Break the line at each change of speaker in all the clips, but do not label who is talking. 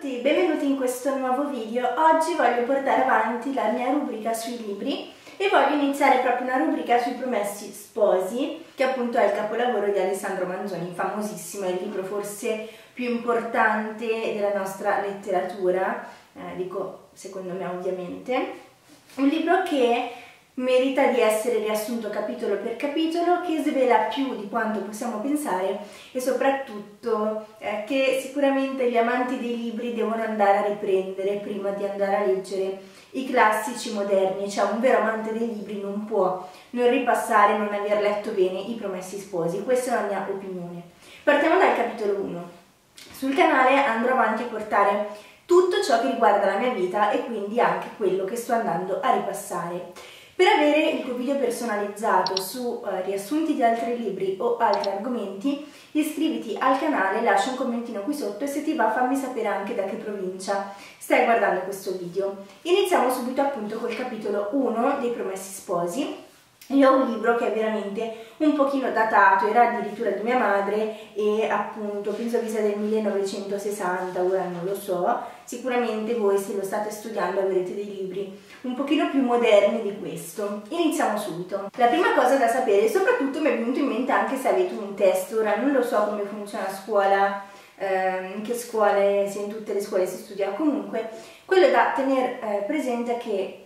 tutti, benvenuti in questo nuovo video. Oggi voglio portare avanti la mia rubrica sui libri e voglio iniziare proprio una rubrica sui promessi sposi, che appunto è il capolavoro di Alessandro Manzoni, famosissimo, è il libro forse più importante della nostra letteratura, eh, dico secondo me ovviamente. Un libro che merita di essere riassunto capitolo per capitolo, che svela più di quanto possiamo pensare e soprattutto eh, che sicuramente gli amanti dei libri devono andare a riprendere prima di andare a leggere i classici moderni, cioè un vero amante dei libri non può non ripassare, non aver letto bene i promessi sposi, questa è la mia opinione. Partiamo dal capitolo 1. Sul canale andrò avanti a portare tutto ciò che riguarda la mia vita e quindi anche quello che sto andando a ripassare. Per avere il tuo video personalizzato su uh, riassunti di altri libri o altri argomenti, iscriviti al canale, lascia un commentino qui sotto e se ti va fammi sapere anche da che provincia stai guardando questo video. Iniziamo subito appunto col capitolo 1 dei Promessi Sposi. Io ho un libro che è veramente un pochino datato, era addirittura di mia madre e appunto penso che sia del 1960, ora non lo so, sicuramente voi se lo state studiando avrete dei libri un pochino più moderni di questo. Iniziamo subito. La prima cosa da sapere, soprattutto mi è venuto in mente anche se avete un test, ora non lo so come funziona a scuola, eh, in che scuole, se in tutte le scuole si studia comunque, quello da tenere eh, presente è che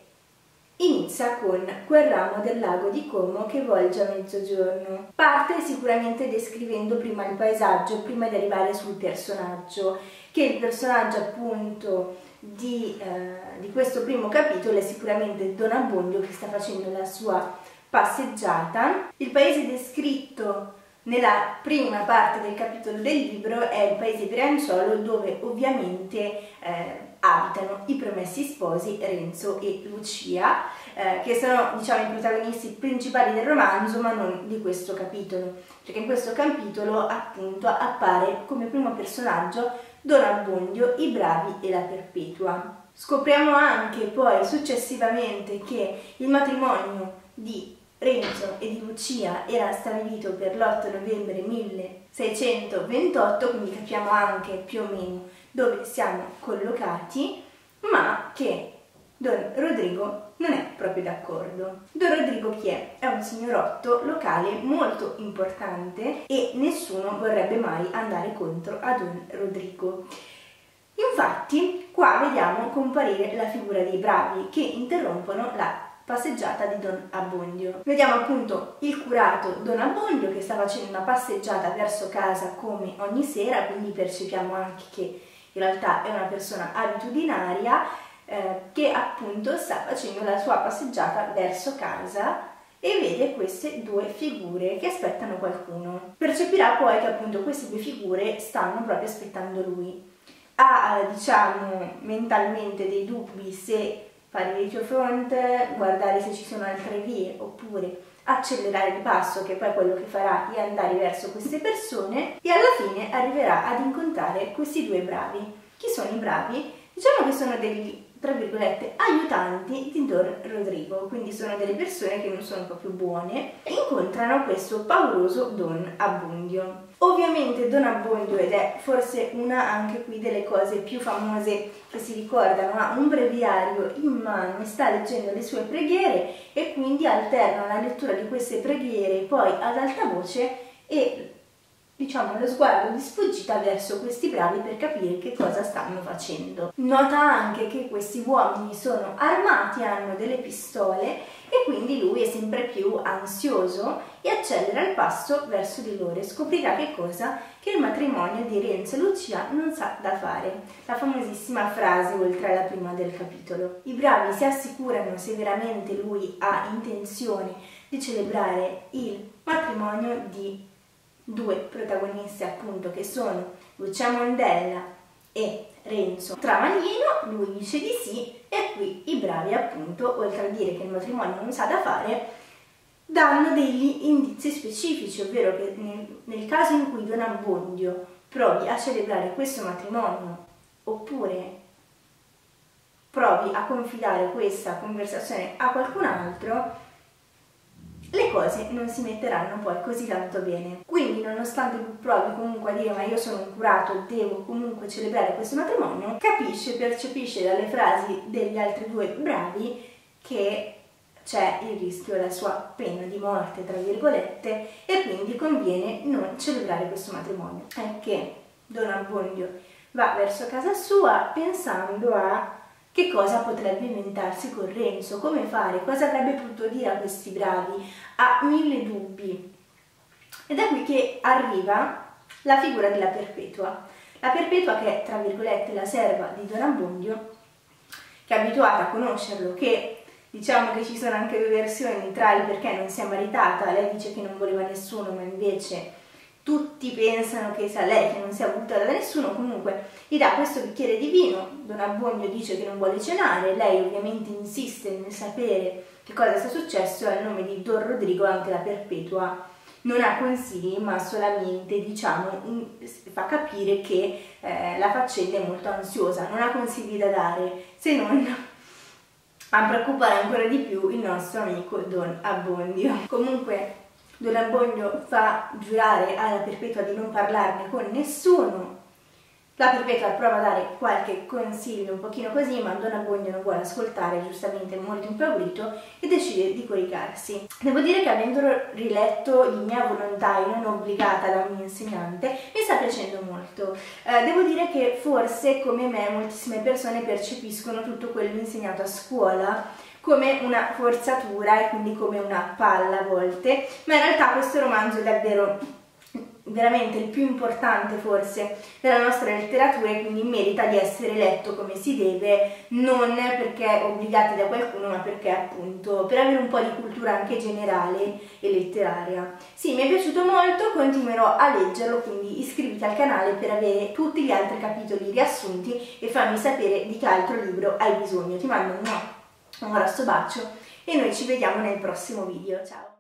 Inizia con quel ramo del lago di Como che volge a mezzogiorno. Parte sicuramente descrivendo prima il paesaggio, prima di arrivare sul personaggio, che il personaggio appunto di, eh, di questo primo capitolo è sicuramente Don Abbondio che sta facendo la sua passeggiata. Il paese descritto nella prima parte del capitolo del libro è il paese Brianciolo dove ovviamente eh, abitano i promessi sposi Renzo e Lucia, eh, che sono diciamo, i protagonisti principali del romanzo, ma non di questo capitolo, perché in questo capitolo appunto appare come primo personaggio Don Abbondio, i bravi e la perpetua. Scopriamo anche poi successivamente che il matrimonio di Renzo e di Lucia era stabilito per l'8 novembre 1628, quindi capiamo anche più o meno dove siamo collocati, ma che Don Rodrigo non è proprio d'accordo. Don Rodrigo chi è? È un signorotto locale molto importante e nessuno vorrebbe mai andare contro a Don Rodrigo. Infatti, qua vediamo comparire la figura dei bravi che interrompono la passeggiata di Don Abbondio. Vediamo appunto il curato Don Abbondio che sta facendo una passeggiata verso casa come ogni sera, quindi percepiamo anche che in realtà è una persona abitudinaria eh, che appunto sta facendo la sua passeggiata verso casa e vede queste due figure che aspettano qualcuno. Percepirà poi che appunto queste due figure stanno proprio aspettando lui. Ha diciamo mentalmente dei dubbi se fare il fronte, guardare se ci sono altre vie oppure accelerare il passo che poi è quello che farà e andare verso queste persone e alla fine arriverà ad incontrare questi due bravi. Chi sono i bravi? Diciamo che sono degli tra virgolette, aiutanti di Don Rodrigo, quindi sono delle persone che non sono più buone, e incontrano questo pauroso Don Abbondio. Ovviamente Don Abbondio, ed è forse una anche qui delle cose più famose che si ricordano, ha un breviario in mano e sta leggendo le sue preghiere e quindi alterna la lettura di queste preghiere poi ad alta voce e diciamo lo sguardo di sfuggita verso questi bravi per capire che cosa stanno facendo. Nota anche che questi uomini sono armati, hanno delle pistole e quindi lui è sempre più ansioso e accelera il passo verso di loro e scoprirà che cosa? Che il matrimonio di Renzo e Lucia non sa da fare. La famosissima frase oltre alla prima del capitolo. I bravi si assicurano se veramente lui ha intenzione di celebrare il matrimonio di due protagonisti appunto che sono Lucia Mondella e Renzo Travaglino, lui dice di sì e qui i bravi appunto, oltre a dire che il matrimonio non sa da fare, danno degli indizi specifici, ovvero che nel, nel caso in cui Don Abbondio provi a celebrare questo matrimonio oppure provi a confidare questa conversazione a qualcun altro, cose non si metteranno poi così tanto bene. Quindi nonostante provi comunque a dire ma io sono un curato, devo comunque celebrare questo matrimonio, capisce, percepisce dalle frasi degli altri due bravi che c'è il rischio della sua pena di morte, tra virgolette, e quindi conviene non celebrare questo matrimonio. È che Don Abbondio va verso casa sua pensando a che cosa potrebbe inventarsi con Renzo, come fare, cosa avrebbe potuto dire a questi bravi, ha mille dubbi. Ed è qui che arriva la figura della Perpetua. La Perpetua che è, tra virgolette, la serva di Don Abbondio, che è abituata a conoscerlo, che diciamo che ci sono anche due versioni tra il perché non si è maritata, lei dice che non voleva nessuno, ma invece tutti pensano che sia lei che non sia voluta da nessuno, comunque gli dà questo bicchiere di vino, Don Abbondio dice che non vuole cenare, lei ovviamente insiste nel sapere che cosa sia successo e al nome di Don Rodrigo anche la Perpetua non ha consigli ma solamente diciamo fa capire che eh, la faccenda è molto ansiosa, non ha consigli da dare se non a preoccupare ancora di più il nostro amico Don Abbondio. Comunque Don Abbondio fa giurare alla Perpetua di non parlarne con nessuno. La Perpetua prova a dare qualche consiglio un pochino così, ma Don Abbondio non vuole ascoltare, giustamente molto impaurito, e decide di coricarsi. Devo dire che avendolo riletto in mia volontà e non obbligata da un insegnante, mi sta piacendo molto. Eh, devo dire che forse, come me, moltissime persone percepiscono tutto quello insegnato a scuola come una forzatura e quindi come una palla a volte, ma in realtà questo romanzo è davvero veramente il più importante forse della nostra letteratura e quindi merita di essere letto come si deve, non perché obbligati da qualcuno, ma perché appunto per avere un po' di cultura anche generale e letteraria. Sì, mi è piaciuto molto, continuerò a leggerlo, quindi iscriviti al canale per avere tutti gli altri capitoli riassunti e fammi sapere di che altro libro hai bisogno. Ti mando un un grosso bacio e noi ci vediamo nel prossimo video. Ciao!